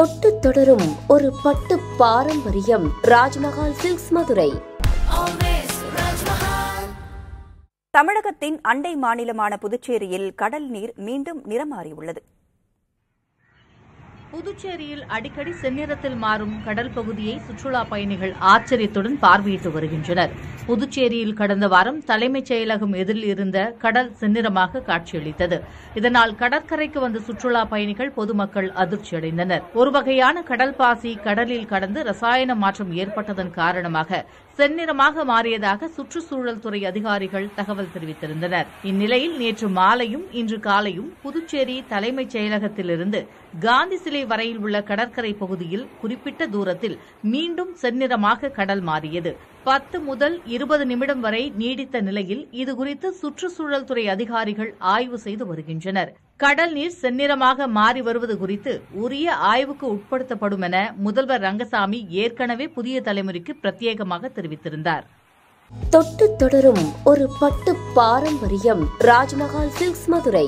தொட்டு தொடரும் ஒரு பட்டு பாரம்பரியம் ராஜ்மஹால் சில்க்ஸ் மதுரை. தமிழகத்தின் அண்டை மாநிலமான புதுச்சேரியில் கடல் நீர் மீண்டும் நிறமாறியுள்ளது. புதுச்சேரியில் அடிக்கடி செந்நிறத்தில் மாறும் கடல் பகுதியை சுற்றுலா பயணிகள் ஆச்சரியத்துடன் பார்வையிட்டு வருகின்றனர். புதுச்சேரியில் கடந்த வாரம் தலைமைச் செயலகம் எதிரில் இருந்த கடல் செந்நிறமாக காட்சியளித்தது. இதனால் கடற்கரைக்கு வந்த சுற்றுலா பயணிகள் பொதுமக்கள் அதிர்ச்சியடைந்தனர் ஒரு வகையான கடல் பாசி கடலில் கடந்து ரசாயன மாற்றம் ஏற்பட்டதன் காரணமாக செந்நிறமாக மாறியதாக சுற்றுச்சூழல் துறை அதிகாரிகள் தகவல் தெரிவித்திருந்தனர். இந்நிலையில் நேற்று மாலையும் இன்று காலையும் புதுச்சேரி தலைமைச் செயலகத்திலிருந்து காந்தி சிலை வரையில் உள்ள கடற்கரை பகுதியில் குறிப்பிட்ட தூரத்தில் மீண்டும் செந்நிறமாக கடல் மாறியது. பத்து முதல் இருபது நிமிடம் வரை நீடித்த நிலையில் இதுகுறித்து சுற்றுச்சூழல் துறை அதிகாரிகள் ஆய்வு செய்து வருகின்றனர். கடல் நீர் செந்நிறமாக மாறி வருவது குறித்து உரிய ஆய்வுக்கு உட்படுத்தப்படும் என முதல்வர் ரங்கசாமி ஏற்கனவே புதிய தலைமுறைக்கு பிரத்யேகமாக தெரிவித்திருந்தார். தொட்டு தொடரும் ஒரு பட்டு பாரம்பரியம் ராஜ்மஹால் சில்க்ஸ் மதுரை.